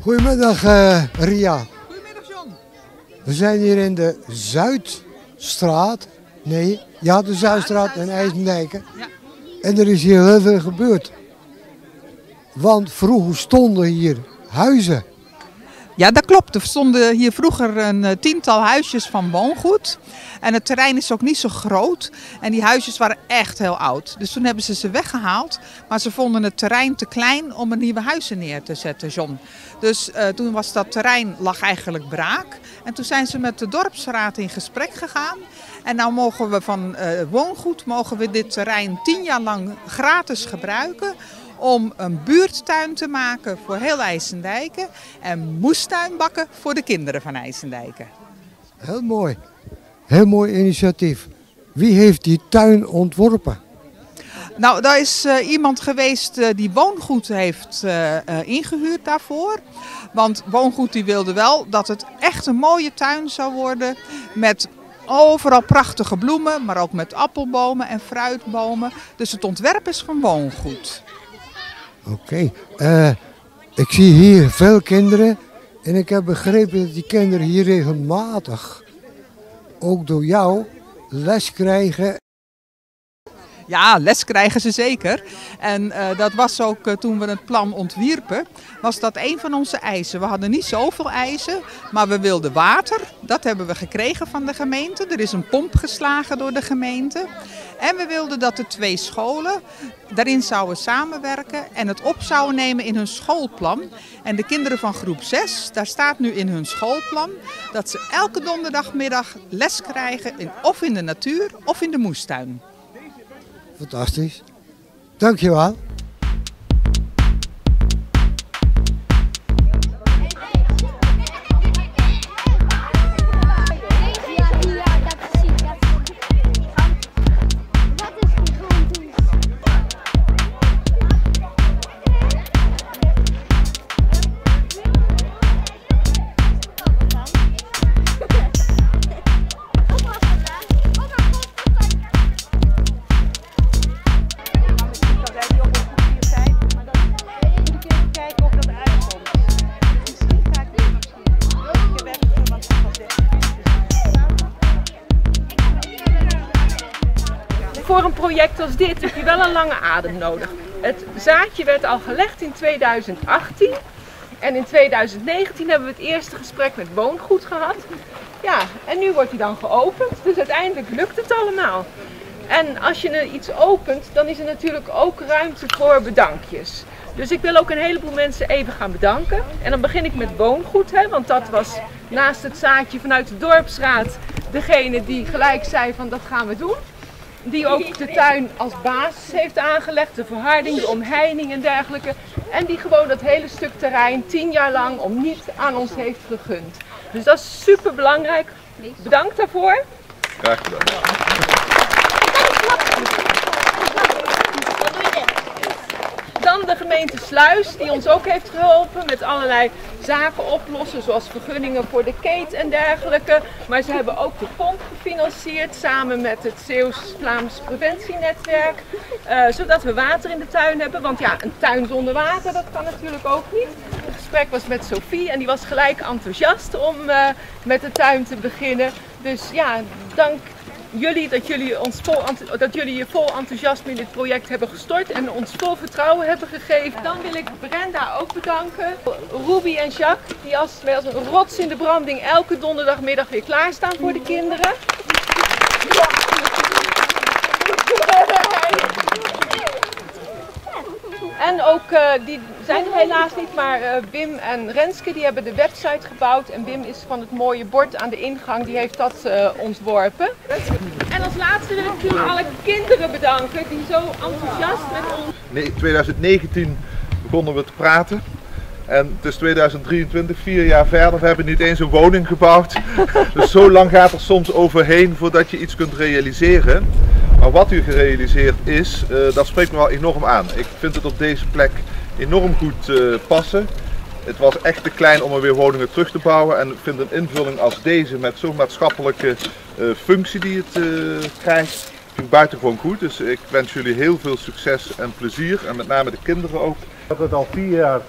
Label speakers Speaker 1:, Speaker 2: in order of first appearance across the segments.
Speaker 1: Goedemiddag uh, Ria.
Speaker 2: Goedemiddag John.
Speaker 1: We zijn hier in de Zuidstraat. Nee, ja de Zuidstraat in IJsmendijken.
Speaker 2: Ja.
Speaker 1: En er is hier heel veel gebeurd. Want vroeger stonden hier huizen.
Speaker 2: Ja, dat klopt. Er stonden hier vroeger een eh, tiental huisjes van woongoed. En het terrein is ook niet zo groot. En die huisjes waren echt heel oud. Dus toen hebben ze ze weggehaald. Maar ze vonden het terrein te klein om er nieuwe huizen neer te zetten, John. Dus uh, toen was dat terrein lag eigenlijk braak. En toen zijn ze met de dorpsraad in gesprek gegaan. En nou mogen we van uh, woongoed mogen we dit terrein tien jaar lang gratis gebruiken om een buurttuin te maken voor heel IJsendijken en moestuinbakken voor de kinderen van IJsendijken.
Speaker 1: Heel mooi. Heel mooi initiatief. Wie heeft die tuin ontworpen?
Speaker 2: Nou, daar is uh, iemand geweest uh, die woongoed heeft uh, ingehuurd daarvoor. Want woongoed die wilde wel dat het echt een mooie tuin zou worden met overal prachtige bloemen, maar ook met appelbomen en fruitbomen. Dus het ontwerp is van woongoed.
Speaker 1: Oké. Okay. ik zie hier veel kinderen en ik heb begrepen dat die kinderen hier regelmatig, ook door jou, les krijgen
Speaker 2: ja, les krijgen ze zeker. En uh, dat was ook uh, toen we het plan ontwierpen, was dat een van onze eisen. We hadden niet zoveel eisen, maar we wilden water. Dat hebben we gekregen van de gemeente. Er is een pomp geslagen door de gemeente. En we wilden dat de twee scholen daarin zouden samenwerken en het op zouden nemen in hun schoolplan. En de kinderen van groep 6, daar staat nu in hun schoolplan dat ze elke donderdagmiddag les krijgen in, of in de natuur of in de moestuin.
Speaker 1: Fantastisch. Dankjewel.
Speaker 3: Voor een project als dit heb je wel een lange adem nodig. Het zaadje werd al gelegd in 2018. En in 2019 hebben we het eerste gesprek met woongoed gehad. Ja, en nu wordt hij dan geopend. Dus uiteindelijk lukt het allemaal. En als je iets opent, dan is er natuurlijk ook ruimte voor bedankjes. Dus ik wil ook een heleboel mensen even gaan bedanken. En dan begin ik met woongoed, hè, want dat was naast het zaadje vanuit de dorpsraad degene die gelijk zei van dat gaan we doen die ook de tuin als basis heeft aangelegd, de verharding, de omheining en dergelijke. En die gewoon dat hele stuk terrein tien jaar lang om niet aan ons heeft gegund. Dus dat is super belangrijk. Bedankt daarvoor.
Speaker 4: Graag gedaan.
Speaker 3: Dan de gemeente Sluis, die ons ook heeft geholpen met allerlei zaken oplossen, zoals vergunningen voor de keet en dergelijke. Maar ze hebben ook de pomp gefinancierd samen met het Zeeuws-Vlaams Preventienetwerk, uh, zodat we water in de tuin hebben. Want ja, een tuin zonder water, dat kan natuurlijk ook niet. Het gesprek was met Sophie en die was gelijk enthousiast om uh, met de tuin te beginnen. Dus ja, dank jullie dat jullie, ons vol, dat jullie je vol enthousiasme in dit project hebben gestort en ons vol vertrouwen hebben gegeven. Dan wil ik Brenda ook bedanken. Ruby en Jacques, die als, als een rots in de branding elke donderdagmiddag weer klaarstaan voor de kinderen. En ook, uh, die zijn er helaas niet, maar uh, Wim en Renske die hebben de website gebouwd. En Wim is van het mooie bord aan de ingang, die heeft dat uh, ontworpen. En als laatste wil ik natuurlijk alle kinderen bedanken die zo enthousiast met ons...
Speaker 4: Nee, 2019 begonnen we te praten. En het is 2023, vier jaar verder, we hebben niet eens een woning gebouwd. Dus zo lang gaat er soms overheen voordat je iets kunt realiseren. Maar wat u gerealiseerd is, uh, dat spreekt me wel enorm aan. Ik vind het op deze plek enorm goed uh, passen. Het was echt te klein om er weer woningen terug te bouwen. En ik vind een invulling als deze met zo'n maatschappelijke uh, functie die het krijgt, vind buitengewoon goed. Dus ik wens jullie heel veel succes en plezier. En met name de kinderen ook.
Speaker 5: Dat het al vier jaar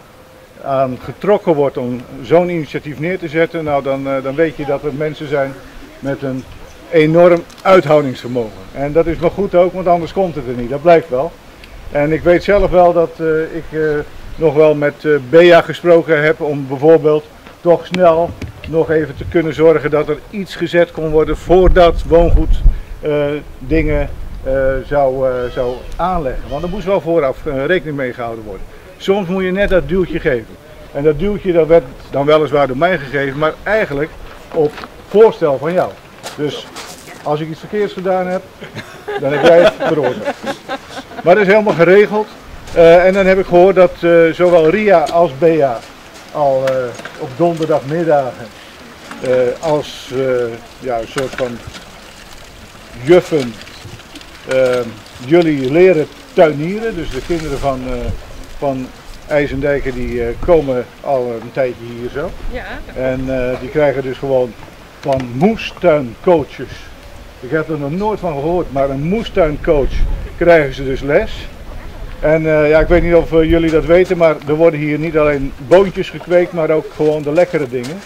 Speaker 5: aan getrokken wordt om zo'n initiatief neer te zetten, nou dan, eh, dan weet je dat er mensen zijn met een enorm uithoudingsvermogen. En dat is maar goed ook, want anders komt het er niet, dat blijkt wel. En ik weet zelf wel dat eh, ik eh, nog wel met uh, Bea gesproken heb om bijvoorbeeld toch snel nog even te kunnen zorgen dat er iets gezet kon worden voordat woongoed dingen zou, zou aanleggen. Want er moest wel vooraf rekening mee gehouden worden. Soms moet je net dat duwtje geven. En dat duwtje dat werd dan weliswaar door mij gegeven, maar eigenlijk op voorstel van jou. Dus als ik iets verkeerds gedaan heb, dan heb jij het veroorzaakt. Maar dat is helemaal geregeld. Uh, en dan heb ik gehoord dat uh, zowel Ria als Bea al uh, op donderdagmiddagen als ja, een soort van juffen jullie leren tuinieren. Dus de kinderen van, van IJzendijken die komen al een tijdje hier zo.
Speaker 3: Ja.
Speaker 5: En die krijgen dus gewoon van moestuincoaches. Ik heb er nog nooit van gehoord, maar een moestuincoach krijgen ze dus les. En uh, ja, ik weet niet of uh, jullie dat weten, maar er worden hier niet alleen boontjes gekweekt, maar ook gewoon de lekkere dingen.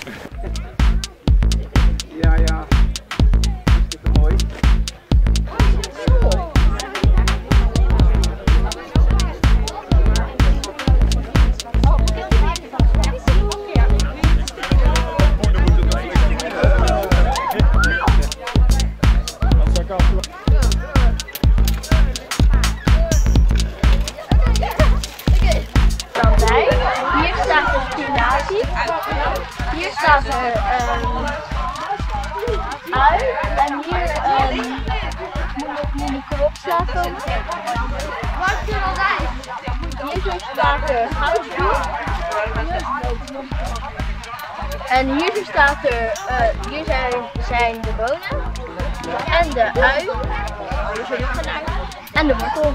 Speaker 6: En hier um, moet ik de opslaan komen. Hier zo staat er houtskoe. En hier staat er, uh, hier zijn, zijn de bonen. En de. Hier ui. En de wortel.